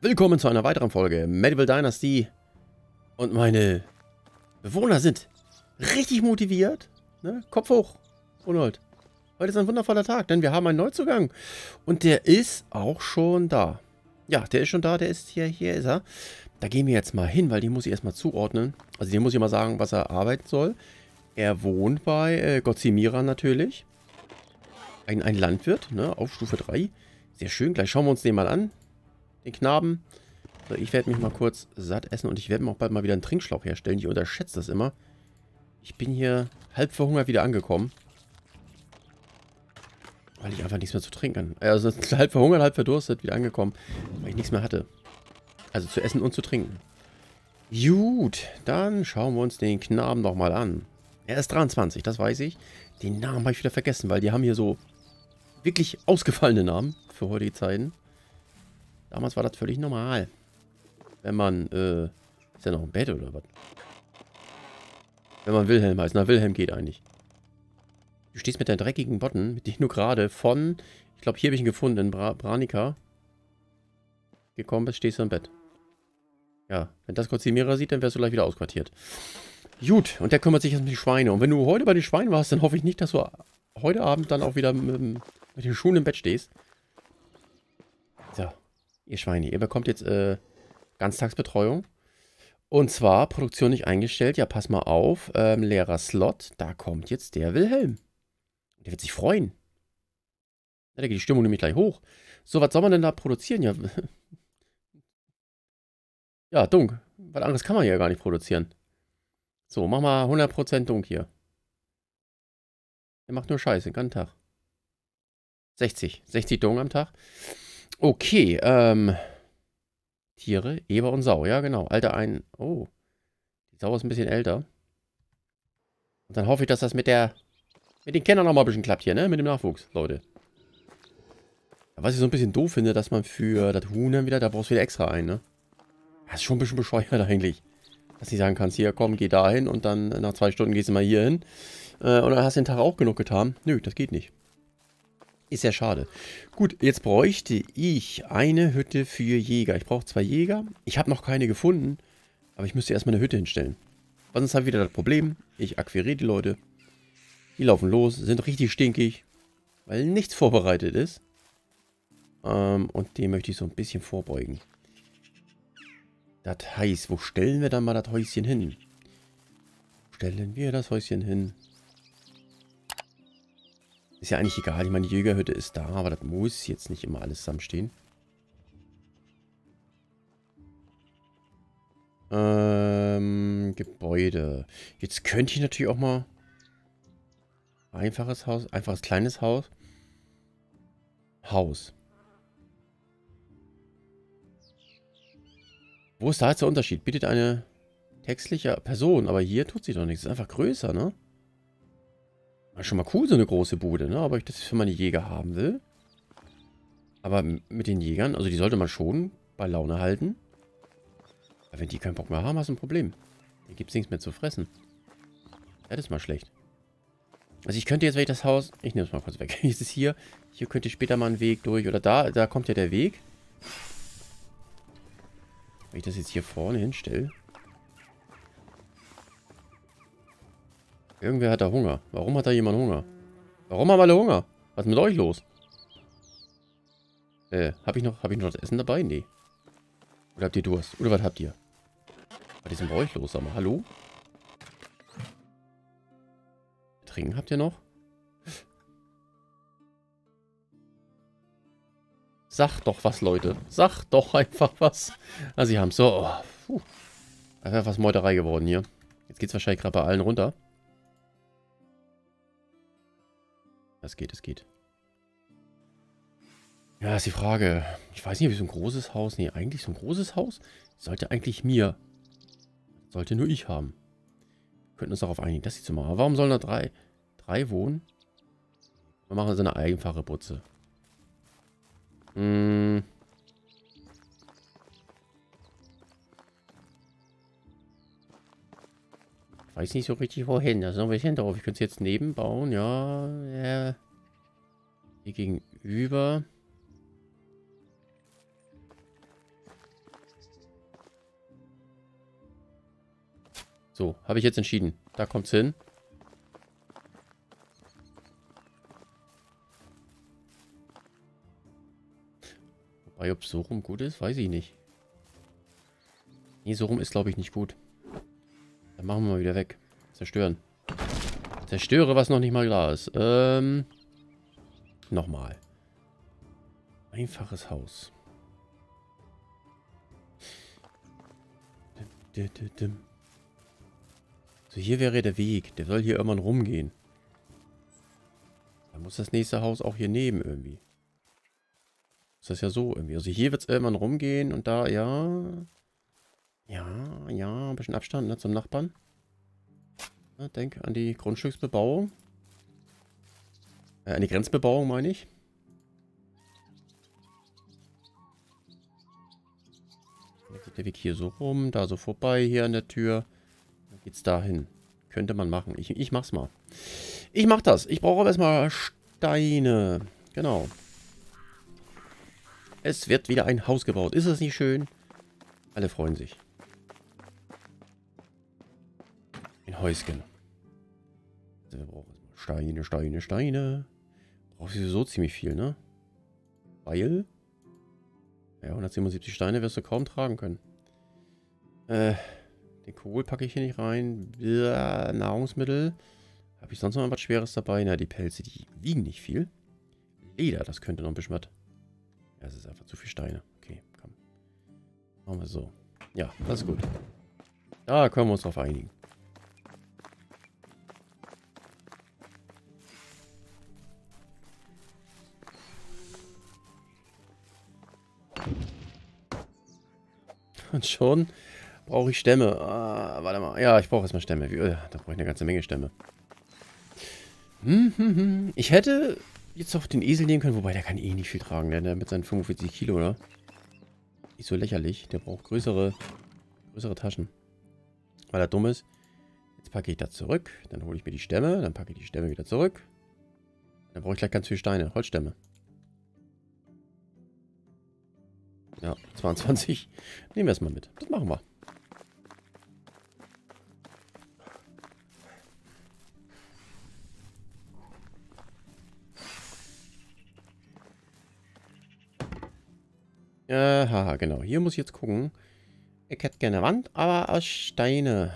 Willkommen zu einer weiteren Folge Medieval Dynasty. Und meine Bewohner sind richtig motiviert. Ne? Kopf hoch, Ronald. Heute ist ein wundervoller Tag, denn wir haben einen Neuzugang. Und der ist auch schon da. Ja, der ist schon da, der ist hier, hier ist er. Da gehen wir jetzt mal hin, weil den muss ich erstmal zuordnen. Also dem muss ich mal sagen, was er arbeiten soll. Er wohnt bei äh, Gotsimira natürlich. Ein, ein Landwirt, ne, auf Stufe 3. Sehr schön, gleich schauen wir uns den mal an den Knaben. So, ich werde mich mal kurz satt essen und ich werde mir auch bald mal wieder einen Trinkschlauch herstellen. Ich unterschätze das immer. Ich bin hier halb verhungert wieder angekommen. Weil ich einfach nichts mehr zu trinken. Also halb verhungert, halb verdurstet wieder angekommen. Weil ich nichts mehr hatte. Also zu essen und zu trinken. Gut, dann schauen wir uns den Knaben noch mal an. Er ist 23, das weiß ich. Den Namen habe ich wieder vergessen, weil die haben hier so wirklich ausgefallene Namen für heutige Zeiten. Damals war das völlig normal. Wenn man, äh, ist ja noch ein Bett oder was? Wenn man Wilhelm heißt. Na, Wilhelm geht eigentlich. Du stehst mit deinen dreckigen Botten, mit denen du gerade von, ich glaube, hier habe ich ihn gefunden, in Bra Branica, gekommen bist, stehst du im Bett. Ja, wenn das Kozimierer sieht, dann wärst du gleich wieder ausquartiert. Gut, und der kümmert sich jetzt um die Schweine. Und wenn du heute bei den Schweinen warst, dann hoffe ich nicht, dass du heute Abend dann auch wieder mit, mit den Schuhen im Bett stehst. Ihr Schweine, ihr bekommt jetzt äh, Ganztagsbetreuung. Und zwar Produktion nicht eingestellt. Ja, pass mal auf. Ähm, leerer Slot. Da kommt jetzt der Wilhelm. Der wird sich freuen. Ja, da geht die Stimmung nämlich gleich hoch. So, was soll man denn da produzieren? Ja, ja Dunk. Was anderes kann man ja gar nicht produzieren. So, mach mal 100% Dunk hier. Der macht nur Scheiße, den ganzen Tag. 60. 60 Dunk am Tag. Okay, ähm. Tiere, Eber und Sau, ja genau. Alter ein. Oh. Die Sau ist ein bisschen älter. Und dann hoffe ich, dass das mit der. Mit den Kennern nochmal ein bisschen klappt hier, ne? Mit dem Nachwuchs, Leute. Was ich so ein bisschen doof finde, dass man für das Huhn dann wieder, da brauchst du wieder extra ein, ne? Das ist schon ein bisschen bescheuert eigentlich. Dass du sagen kannst, hier komm, geh da hin und dann nach zwei Stunden gehst du mal hier hin. Äh, und dann hast du den Tag auch genug getan. Nö, das geht nicht. Ist ja schade. Gut, jetzt bräuchte ich eine Hütte für Jäger. Ich brauche zwei Jäger. Ich habe noch keine gefunden, aber ich müsste erstmal eine Hütte hinstellen. Was ist halt wieder das Problem? Ich akquiriere die Leute. Die laufen los, sind richtig stinkig, weil nichts vorbereitet ist. Ähm, und dem möchte ich so ein bisschen vorbeugen. Das heißt, wo stellen wir dann mal das Häuschen hin? Stellen wir das Häuschen hin? Ist ja eigentlich egal. Ich meine, die Jägerhütte ist da, aber das muss jetzt nicht immer alles zusammenstehen. Ähm, Gebäude. Jetzt könnte ich natürlich auch mal einfaches Haus, einfaches kleines Haus. Haus. Wo ist da jetzt der Unterschied? Bietet eine textliche Person, aber hier tut sie doch nichts. Ist einfach größer, ne? Schon mal cool, so eine große Bude, ne? Aber ich das für meine Jäger haben will. Aber mit den Jägern, also die sollte man schon bei Laune halten. Aber wenn die keinen Bock mehr haben, hast du ein Problem. Hier gibt es nichts mehr zu fressen. Das ist mal schlecht. Also ich könnte jetzt, wenn ich das Haus... Ich nehme es mal kurz weg. Ist es hier? Hier könnte später mal ein Weg durch. Oder da, da kommt ja der Weg. Wenn ich das jetzt hier vorne hinstelle. Irgendwer hat da Hunger. Warum hat da jemand Hunger? Warum haben alle Hunger? Was ist mit euch los? Äh, hab ich noch, hab ich noch das Essen dabei? Nee. Oder habt ihr Durst? Oder was habt ihr? Was ist denn bei euch los? Sag mal, hallo? Trinken habt ihr noch? Sag doch was, Leute. Sag doch einfach was. Also, sie haben so. Oh, puh. Einfach was Meuterei geworden hier. Jetzt geht's wahrscheinlich gerade bei allen runter. Es geht, es geht. Ja, ist die Frage. Ich weiß nicht, wie so ein großes Haus. Nee, eigentlich so ein großes Haus sollte eigentlich mir. Sollte nur ich haben. Wir könnten uns darauf einigen, das hier zu machen. Aber warum sollen da drei, drei wohnen? Wir machen so eine einfache Butze. Hm. Weiß nicht so richtig wohin. Da ist wir hin drauf. Ich könnte es jetzt nebenbauen. Ja, ja. Hier gegenüber. So, habe ich jetzt entschieden. Da kommt's hin. Wobei, ob so rum gut ist, weiß ich nicht. Nee, so rum ist, glaube ich, nicht gut. Dann machen wir mal wieder weg. Zerstören. Zerstöre, was noch nicht mal da ist. Ähm. Nochmal. Einfaches Haus. So, hier wäre der Weg. Der soll hier irgendwann rumgehen. Dann muss das nächste Haus auch hier neben irgendwie. Ist das ja so irgendwie. Also hier wird es irgendwann rumgehen und da, ja. Ja, ja, ein bisschen Abstand ne, zum Nachbarn. Ja, denk an die Grundstücksbebauung. Äh, an die Grenzbebauung meine ich. Dann geht der Weg hier so rum, da so vorbei, hier an der Tür. Dann geht's dahin. Könnte man machen. Ich, ich mach's mal. Ich mach das. Ich brauche aber erstmal Steine. Genau. Es wird wieder ein Haus gebaut. Ist das nicht schön? Alle freuen sich. Häuschen. Also wir brauchen Steine, Steine, Steine. Du so ziemlich viel, ne? Weil... Ja, 177 Steine wirst du kaum tragen können. Äh, den Kohl packe ich hier nicht rein. Ja, Nahrungsmittel. Habe ich sonst noch was Schweres dabei? Na, die Pelze, die wiegen nicht viel. Leder, das könnte noch ein bisschen was. Ja, es ist einfach zu viel Steine. Okay, komm. Machen wir so. Ja, das ist gut. Da können wir uns drauf einigen. Und schon brauche ich Stämme. Ah, warte mal. Ja, ich brauche erstmal Stämme. Äh, da brauche ich eine ganze Menge Stämme. Hm, hm, hm. Ich hätte jetzt auf den Esel nehmen können, wobei der kann eh nicht viel tragen. Der, mit seinen 45 Kilo, oder? Nicht so lächerlich. Der braucht größere, größere Taschen. Weil er dumm ist. Jetzt packe ich das zurück. Dann hole ich mir die Stämme. Dann packe ich die Stämme wieder zurück. Dann brauche ich gleich ganz viele Steine. Holzstämme. Ja, 22. Nehmen wir es mal mit. Das machen wir. Ja, haha, genau. Hier muss ich jetzt gucken. Ich hätte gerne eine Wand, aber aus Steine.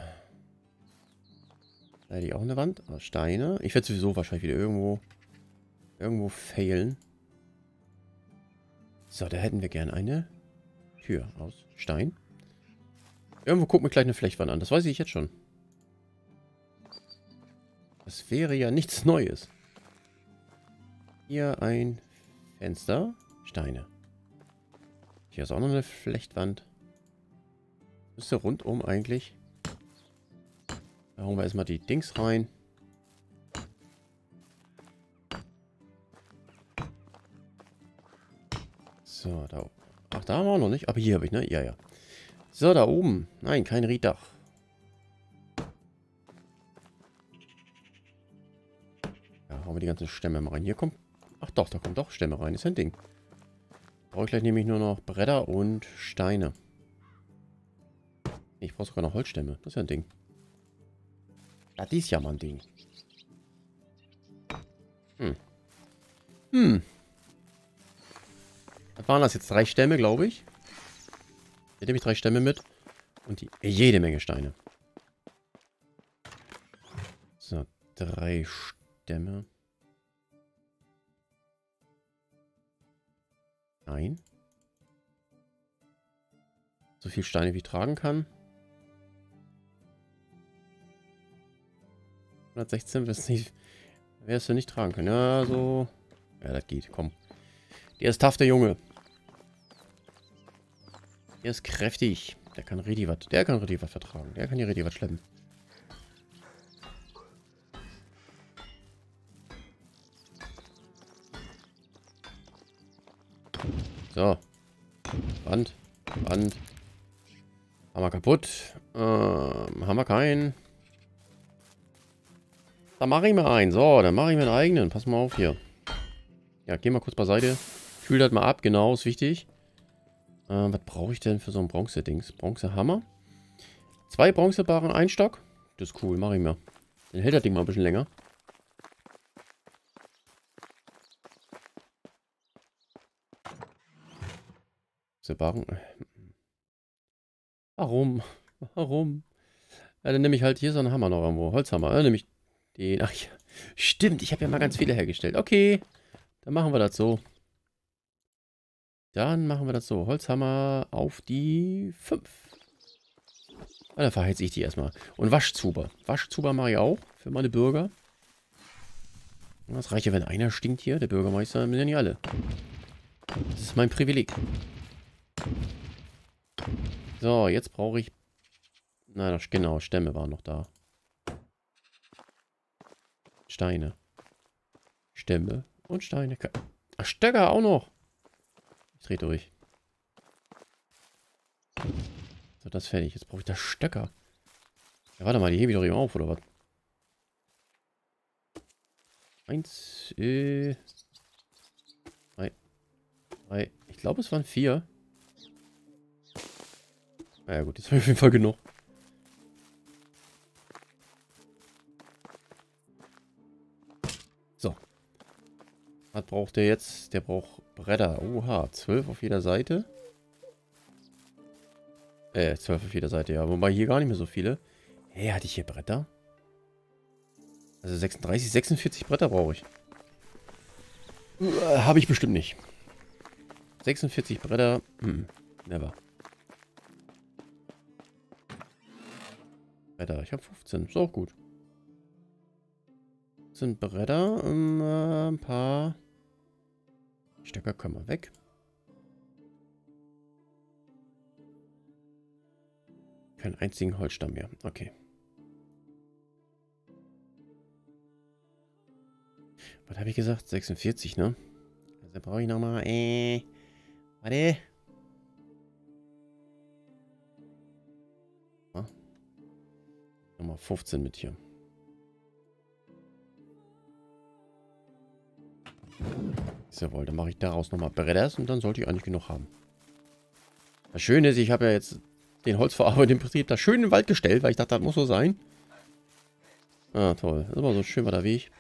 Da hätte ich auch eine Wand aus Steine. Ich werde sowieso wahrscheinlich wieder irgendwo irgendwo failen. So, da hätten wir gerne eine Tür aus Stein. Irgendwo gucken wir gleich eine Flechtwand an. Das weiß ich jetzt schon. Das wäre ja nichts Neues. Hier ein Fenster. Steine. Hier ist auch noch eine Flechtwand. Müsste rundum eigentlich. Da hauen wir erstmal die Dings rein. So, da. Ach, da haben wir auch noch nicht. Aber hier habe ich, ne? Ja, ja. So, da oben. Nein, kein Rieddach. Ja, hauen wir die ganzen Stämme mal rein. Hier kommt... Ach doch, da kommt doch Stämme rein. Ist ein Ding. Brauche ich gleich nämlich nur noch Bretter und Steine. Ich brauche sogar noch Holzstämme. Das ist ja ein Ding. Das ist ja mal ein Ding. Hm. Hm. Was waren das jetzt? Drei Stämme, glaube ich. Hier nehme ich drei Stämme mit. Und die, jede Menge Steine. So, drei Stämme. Nein. So viel Steine wie ich tragen kann. 116 wirst nicht, wirst du nicht tragen können. Ja, so. Ja, das geht. Komm. Der ist tough, der Junge. Der ist kräftig. Der kann richtig was. Der kann richtig was vertragen. Der kann hier richtig was schleppen. So. Wand. Wand. Wir kaputt. Ähm, haben wir keinen. Da mache ich mir einen. So, dann mache ich mir einen eigenen. Pass mal auf hier. Ja, geh mal kurz beiseite. Fühl das mal ab. Genau, ist wichtig. Ähm, was brauche ich denn für so ein Bronze-Dings? Bronzehammer. Zwei Bronzebarren, ein Stock. das ist cool, mach ich mal. Dann hält das Ding mal ein bisschen länger. Barren. Warum? Warum? Ja, dann nehme ich halt hier so einen Hammer noch irgendwo. Holzhammer. Dann nehme ich den. Ach ja. Stimmt, ich habe ja mal ganz viele hergestellt. Okay. Dann machen wir das so. Dann machen wir das so. Holzhammer auf die 5. dann verheize ich die erstmal. Und Waschzuber. Waschzuber mache ich auch für meine Bürger. Das reicht ja, wenn einer stinkt hier. Der Bürgermeister müssen ja nicht alle. Das ist mein Privileg. So, jetzt brauche ich... Na, genau, Stämme waren noch da. Steine. Stämme und Steine. Ach, Stöcker auch noch. Ich drehe durch. So, das fertig. Jetzt brauche ich das Stöcker. Ja, warte mal, die hebe ich doch eben auf, oder was? Eins, äh, drei, drei. Ich glaube, es waren vier. Na ja, gut, jetzt habe ich auf jeden Fall genug. Was braucht der jetzt? Der braucht Bretter. Oha, 12 auf jeder Seite. Äh, 12 auf jeder Seite, ja. Wobei hier gar nicht mehr so viele. Hä, hey, hatte ich hier Bretter? Also 36, 46 Bretter brauche ich. Äh, Habe ich bestimmt nicht. 46 Bretter. Hm, never. Bretter. Ich habe 15. Ist auch gut. Das sind Bretter. Um, äh, ein paar Stöcker können wir weg. Keinen einzigen Holzstamm mehr. Okay. Was habe ich gesagt? 46, ne? Also brauche ich nochmal... Äh, warte. Nochmal 15 mit hier. Jawohl, dann mache ich daraus nochmal Bretters und dann sollte ich eigentlich genug haben. Das Schöne ist, ich habe ja jetzt den Holzverarbeitung im Prinzip da schön in den Wald gestellt, weil ich dachte, das muss so sein. Ah, toll. Das ist aber so schön war der Weg.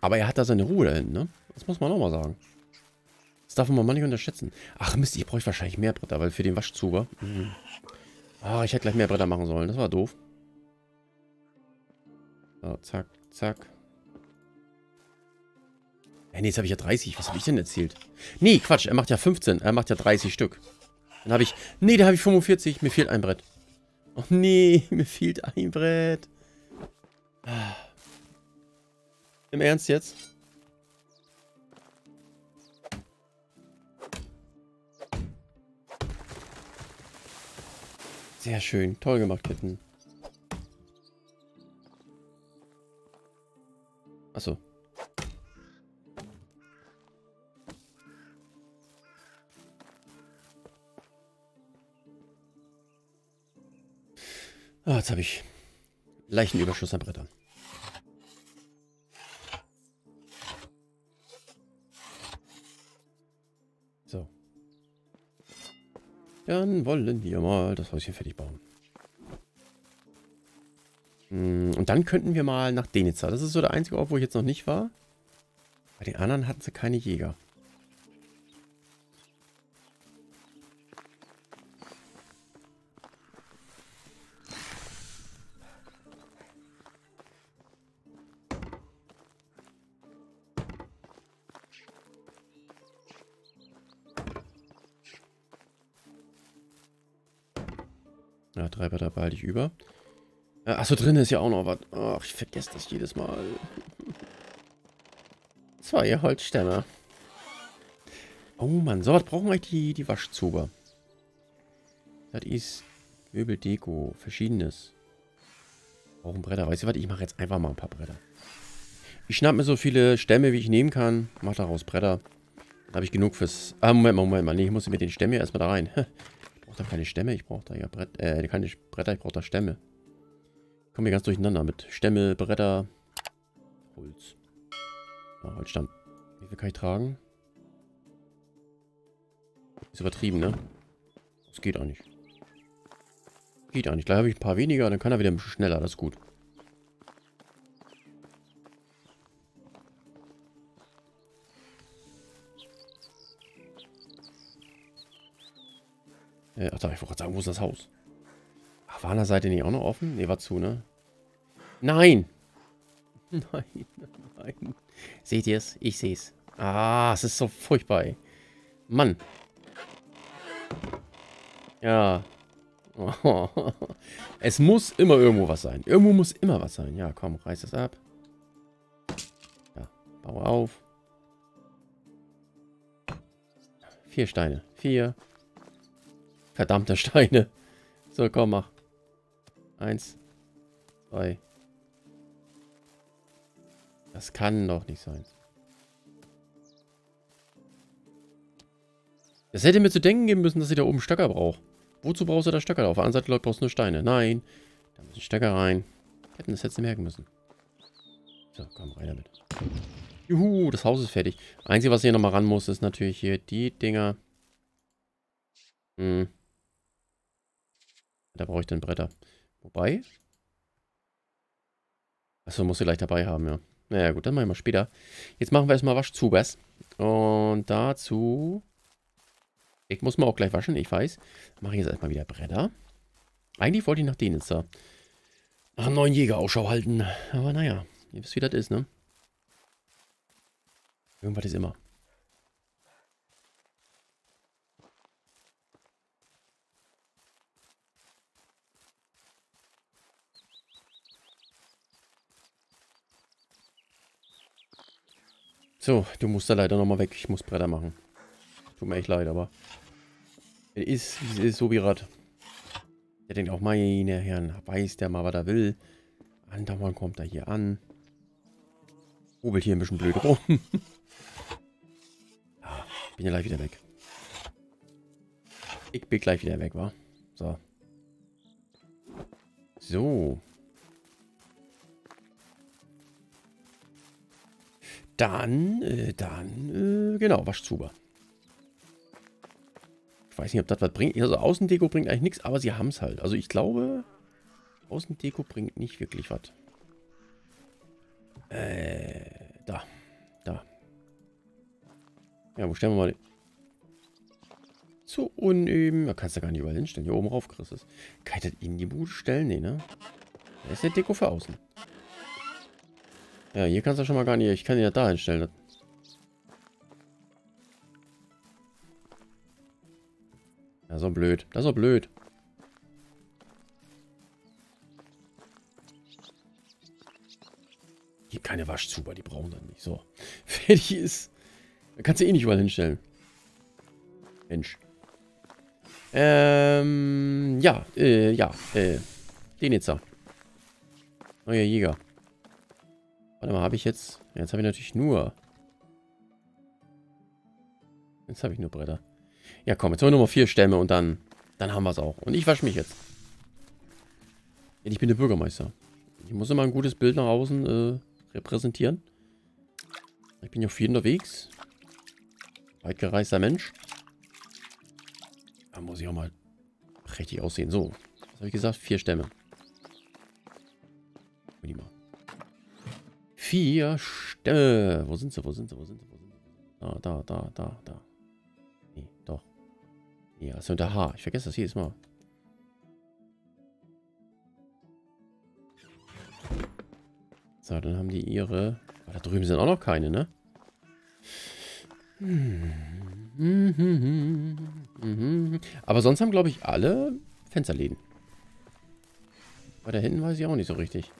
Aber er hat da seine Ruhe da hinten, ne? Das muss man auch mal sagen. Das darf man mal nicht unterschätzen. Ach Mist, ich bräuchte wahrscheinlich mehr Bretter, weil für den Waschzuber... Mhm. Ah, ich hätte gleich mehr Bretter machen sollen. Das war doof. So, zack, zack. Hey, nee, jetzt habe ich ja 30. Was habe ich denn erzählt? Nee, Quatsch. Er macht ja 15. Er macht ja 30 Stück. Dann habe ich... Nee, da habe ich 45. Mir fehlt ein Brett. Oh nee, mir fehlt ein Brett. Im Ernst jetzt? Sehr schön. Toll gemacht, Kitten. Achso. Jetzt habe ich leichten Überschuss an Brettern. Dann wollen wir mal das Häuschen fertig bauen. Hm, und dann könnten wir mal nach Denitzer. Das ist so der einzige Ort, wo ich jetzt noch nicht war. Bei den anderen hatten sie keine Jäger. Ja, Treiber da behalte ich über. Äh, achso, drin ist ja auch noch was. Ach, ich vergesse das jedes Mal. Zwei Holzstämme. Oh Mann, so was brauchen wir die, die Waschzuber. Das ist Möbeldeko, verschiedenes. Brauchen Bretter. Weißt du was, ich mache jetzt einfach mal ein paar Bretter. Ich schnapp mir so viele Stämme, wie ich nehmen kann. Mach daraus Bretter. Dann habe ich genug fürs... Ah, Moment mal, Moment mal. Nee, ich muss mit den Stämmen erstmal da rein. brauche keine Stämme, ich brauche da ja Brett, äh, keine Bretter, ich brauche da Stämme. Ich komme hier ganz durcheinander mit Stämme, Bretter, Holz. Ja, Holzstamm. Wie viel kann ich tragen? Ist übertrieben, ne? Das geht auch nicht. Geht eigentlich. Gleich habe ich ein paar weniger, dann kann er wieder ein bisschen schneller. Das ist gut. Äh, ach da, ich wollte gerade sagen, wo ist das Haus? Ach, war an der Seite nicht auch noch offen? Ne, war zu, ne? Nein! Nein, nein. Seht ihr es? Ich sehe es. Ah, es ist so furchtbar, ey. Mann. Ja. Es muss immer irgendwo was sein. Irgendwo muss immer was sein. Ja, komm, reiß das ab. Ja, baue auf. Vier Steine. Vier. Verdammte Steine. So, komm, mach. Eins. Zwei. Das kann doch nicht sein. Das hätte mir zu denken geben müssen, dass ich da oben Stöcker brauche. Wozu brauchst du da Stöcker? Auf der anderen Seite brauchst du nur Steine. Nein. Da müssen Stöcker rein. Hätten das jetzt merken müssen. So, komm, rein damit. Juhu, das Haus ist fertig. Einzige, was hier nochmal ran muss, ist natürlich hier die Dinger. Hm. Da brauche ich dann Bretter. Wobei. Achso, muss ich gleich dabei haben, ja. Naja, gut, dann machen wir später. Jetzt machen wir erstmal Waschzubers. Und dazu ich muss mal auch gleich waschen, ich weiß. Mache ich jetzt erstmal wieder Bretter. Eigentlich wollte ich nach denen jetzt da. Nach einem neuen Jäger Ausschau halten. Aber naja, ihr wisst, wie das ist, ne? Irgendwas ist immer. So, du musst da leider nochmal weg. Ich muss Bretter machen. Tut mir echt leid, aber es ist, es ist so wie Rad. Der denkt auch, meine Herren, weiß der mal, was er will. Andauernd kommt er hier an. Hobelt hier ein bisschen blöd rum. ja, bin ja gleich wieder weg. Ich bin gleich wieder weg, wa? So. So. Dann, äh, dann, äh, genau, Waschzuber weiß nicht, ob das was bringt. Also Außendeko bringt eigentlich nichts, aber sie haben es halt. Also ich glaube, Außendeko bringt nicht wirklich was. Äh, da. Da. Ja, wo stellen wir mal... Zu unüben. Da kannst du gar nicht überall hinstellen. Hier oben rauf es. Kann ich das in die Bude stellen? Nee, ne? Das ist der Deko für außen. Ja, hier kannst du schon mal gar nicht... Ich kann ihn ja da hinstellen. Ist doch blöd. Das ist doch blöd. Hier keine Waschzuber, die brauchen dann nicht. So. Fertig ist. Da kannst du eh nicht überall hinstellen. Mensch. Ähm, ja, äh, ja, äh, den jetzt da. Neuer Jäger. Warte mal, habe ich jetzt... Jetzt habe ich natürlich nur... Jetzt habe ich nur Bretter. Ja, komm, jetzt haben wir noch vier Stämme und dann, dann haben wir es auch. Und ich wasche mich jetzt. Ich bin der Bürgermeister. Ich muss immer ein gutes Bild nach außen äh, repräsentieren. Ich bin ja viel unterwegs. Weitgereister Mensch. Da muss ich auch mal prächtig aussehen. So, was habe ich gesagt? Vier Stämme. Vier Stämme. Wo sind sie? Wo sind sie? Wo sind sie? Wo sind sie? Da, da, da, da, da. Ja, ist unter H. Ich vergesse das jedes Mal. So, dann haben die ihre... Oh, da drüben sind auch noch keine, ne? Aber sonst haben, glaube ich, alle Fensterläden. Bei da hinten weiß ich auch nicht so richtig.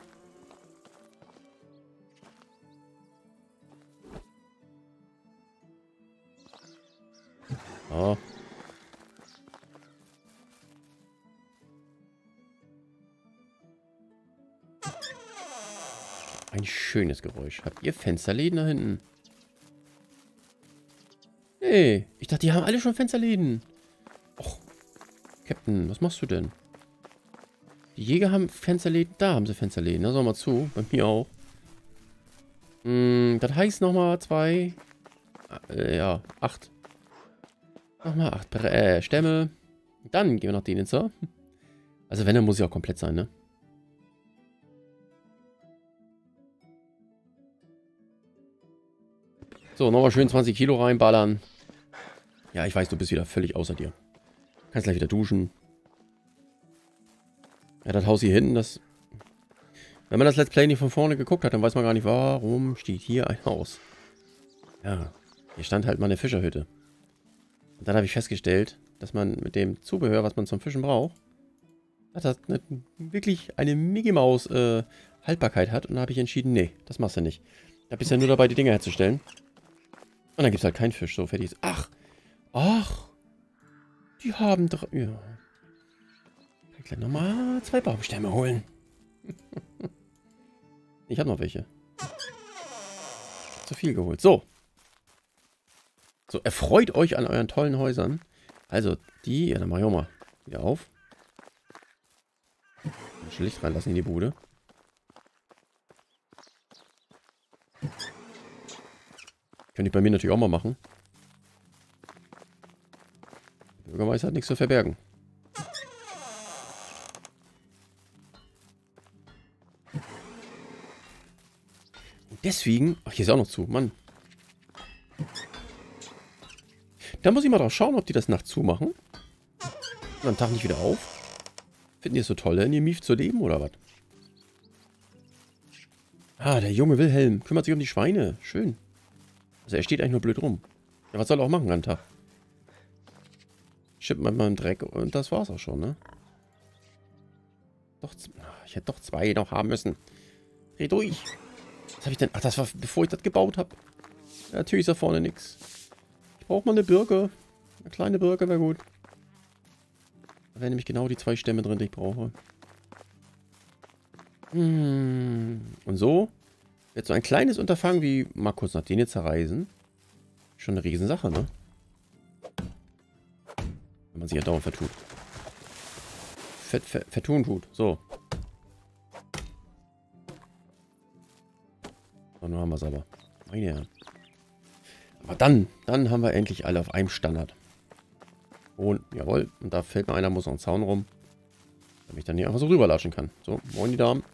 Ein schönes Geräusch. Habt ihr Fensterläden da hinten? Nee, ich dachte, die haben alle schon Fensterläden. Och, Captain, was machst du denn? Die Jäger haben Fensterläden. Da haben sie Fensterläden. Na, sag mal zu. Bei mir auch. Hm, das heißt nochmal zwei. Äh, ja, acht. Nochmal acht äh, Stämme. Dann gehen wir nach denen so. Also wenn, dann muss sie auch komplett sein, ne? So, nochmal schön 20 Kilo reinballern. Ja, ich weiß, du bist wieder völlig außer dir. Kannst gleich wieder duschen. Ja, das Haus hier hinten, das... Wenn man das Let's Play nicht von vorne geguckt hat, dann weiß man gar nicht, warum steht hier ein Haus. Ja, hier stand halt mal eine Fischerhütte. Und dann habe ich festgestellt, dass man mit dem Zubehör, was man zum Fischen braucht, dass das eine, wirklich eine Mickey Maus äh, Haltbarkeit hat. Und da habe ich entschieden, nee, das machst du nicht. Da bist du ja nur dabei, die Dinger herzustellen. Und dann gibt es halt keinen Fisch, so fertig ist. Ach, ach, die haben drei, ja. Kann ich gleich nochmal zwei Baumstämme holen. ich habe noch welche. Zu viel geholt. So. So, erfreut euch an euren tollen Häusern. Also, die, ja, dann mach ich auch mal wieder auf. Licht reinlassen in die Bude. Könnte ich bei mir natürlich auch mal machen. Der Bürgermeister hat nichts zu verbergen. Und deswegen... Ach, hier ist auch noch zu. Mann. Da muss ich mal drauf schauen, ob die das nachts zumachen. Und am Tag nicht wieder auf. Finden die es so toll, in ihr Mief zu leben, oder was? Ah, der junge Wilhelm kümmert sich um die Schweine. Schön. Also er steht eigentlich nur blöd rum. Ja, was soll er auch machen am Tag? Schippt man mal im Dreck und das war's auch schon, ne? Doch, ich hätte doch zwei noch haben müssen. Dreh durch. Was habe ich denn? Ach, das war bevor ich das gebaut habe. Natürlich ist da vorne nichts. Ich brauche mal eine Birke. Eine kleine Birke wäre gut. Da wären nämlich genau die zwei Stämme drin, die ich brauche. Hm. Und so wird so ein kleines Unterfangen wie mal kurz nach denen zerreißen. Schon eine Riesensache, ne? Wenn man sich ja dauernd vertut. Fett, ver, vertun tut. So. So, nun haben wir es aber. Meine Herren. Aber dann, dann haben wir endlich alle auf einem Standard. Und, jawohl, und da fällt mir einer, muss noch einen Zaun rum. Damit ich dann hier einfach so rüberlatschen kann. So, moin die Damen.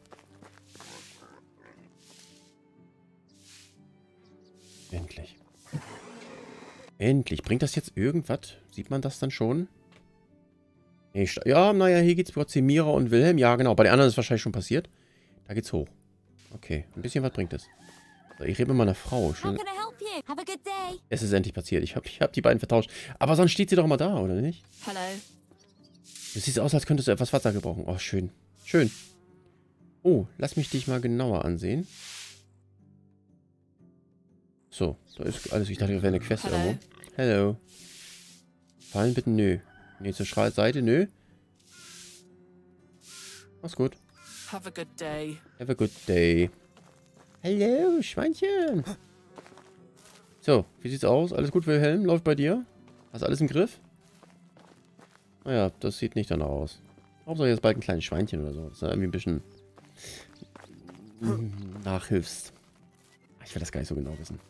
Endlich. Endlich. Bringt das jetzt irgendwas? Sieht man das dann schon? Nee, ja, naja, hier geht's über Mira und Wilhelm. Ja, genau. Bei den anderen ist es wahrscheinlich schon passiert. Da geht's hoch. Okay, ein bisschen was bringt es. Ich rede mit meiner Frau. Schon. Es ist endlich passiert. Ich habe ich hab die beiden vertauscht. Aber sonst steht sie doch immer da, oder nicht? Hallo. Du siehst aus, als könntest du etwas Wasser gebrauchen. Oh, schön. Schön. Oh, lass mich dich mal genauer ansehen. So, da ist alles. Ich dachte, das wäre eine Quest Hello. irgendwo. Hallo. Fallen bitte, nö. Nee, zur Seite, nö. Mach's gut. Have a good day. Have a good day. Hallo, Schweinchen. So, wie sieht's aus? Alles gut, Wilhelm? Läuft bei dir? Hast alles im Griff? Naja, das sieht nicht danach aus. Hauptsache jetzt bald ein kleines Schweinchen oder so. Dass du irgendwie ein bisschen nachhilfst. Ich will das gar nicht so genau wissen.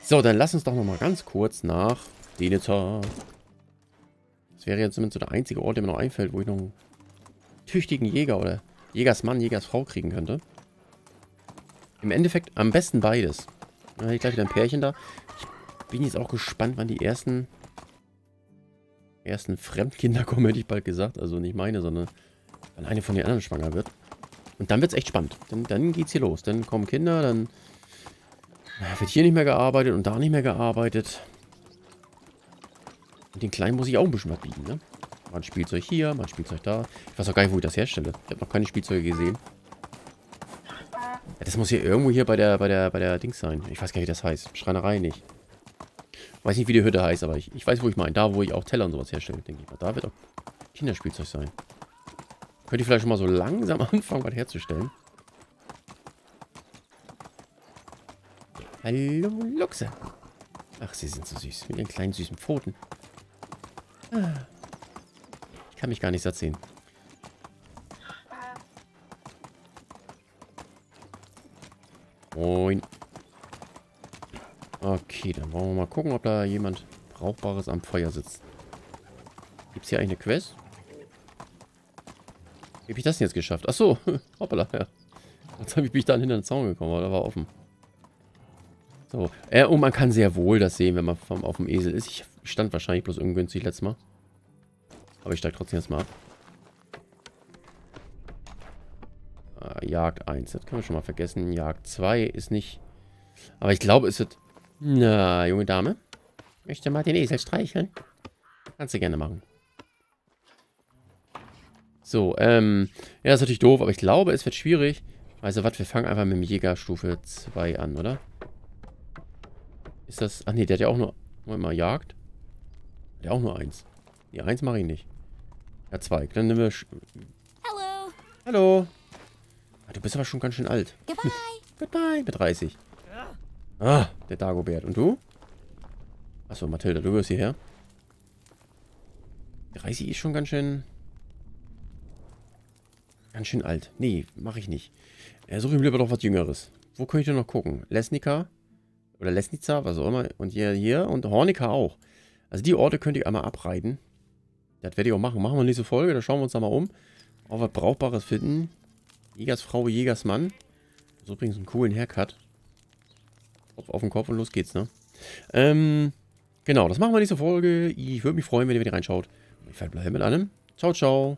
So, dann lass uns doch nochmal ganz kurz nach Denethor. Das wäre jetzt zumindest so der einzige Ort, der mir noch einfällt, wo ich noch einen tüchtigen Jäger oder Jägersmann, Jägersfrau kriegen könnte. Im Endeffekt am besten beides. Dann habe ich gleich wieder ein Pärchen da. Ich bin jetzt auch gespannt, wann die ersten ersten Fremdkinder kommen, hätte ich bald gesagt. Also nicht meine, sondern wenn eine von den anderen schwanger wird. Und dann wird es echt spannend. Dann, dann es hier los. Dann kommen Kinder, dann wird hier nicht mehr gearbeitet und da nicht mehr gearbeitet. Und den Kleinen muss ich auch ein bisschen was bieten, ne? Mal ein Spielzeug hier, mal ein Spielzeug da. Ich weiß auch gar nicht, wo ich das herstelle. Ich habe noch keine Spielzeuge gesehen. Das muss hier irgendwo hier bei der, bei der, bei der Dings sein. Ich weiß gar nicht, wie das heißt. Schreinerei nicht. Weiß nicht, wie die Hütte heißt, aber ich, ich weiß, wo ich meine. Da, wo ich auch Teller und sowas herstelle, denke ich mal. Da wird auch Kinderspielzeug sein. Könnte ich vielleicht schon mal so langsam anfangen, was herzustellen. Hallo, Luchse. Ach, sie sind so süß. Mit ihren kleinen süßen Pfoten. Ah. Ich kann mich gar nicht satt sehen. Moin. Okay, dann wollen wir mal gucken, ob da jemand Brauchbares am Feuer sitzt. Gibt es hier eigentlich eine Quest? Wie habe ich das denn jetzt geschafft? Achso, hoppala, ja. Jetzt habe ich mich dann hinter den Zaun gekommen, aber da war offen. So, äh, und man kann sehr wohl das sehen, wenn man vom, auf dem Esel ist. Ich stand wahrscheinlich bloß ungünstig letztes Mal. Aber ich steige trotzdem jetzt mal ab. Jagd 1, das können wir schon mal vergessen. Jagd 2 ist nicht... Aber ich glaube, es wird... Na, junge Dame. Möchte mal den Esel streicheln? Kannst du gerne machen. So, ähm... Ja, ist natürlich doof, aber ich glaube, es wird schwierig. Also was, wir fangen einfach mit dem Jäger Stufe 2 an, oder? Ist das... Ach nee, der hat ja auch nur... Moment mal, Jagd? Der hat auch nur eins. Die eins mache ich nicht. Ja, zwei. Dann nehmen wir... Hello. Hallo. Ah, du bist aber schon ganz schön alt. Goodbye. Goodbye. Mit 30. Ah, der Dagobert. Und du? Achso, Mathilda, du gehörst hierher. 30 ist schon ganz schön... Ganz schön alt. Nee, mache ich nicht. Äh, suche ich mir lieber doch was Jüngeres. Wo könnte ich denn noch gucken? Lesnica? Oder Lesnica, was auch immer. Und hier, hier. Und Hornika auch. Also die Orte könnte ich einmal abreiten. Das werde ich auch machen. Machen wir nächste Folge. Da schauen wir uns da mal um. Ob wir Brauchbares finden. Jägersfrau, Jägersmann. So übrigens einen coolen Haircut. Kopf auf den Kopf und los geht's, ne? Ähm, genau, das machen wir nächste Folge. Ich würde mich freuen, wenn ihr wieder reinschaut. Ich verbleibe mit allem. Ciao, ciao.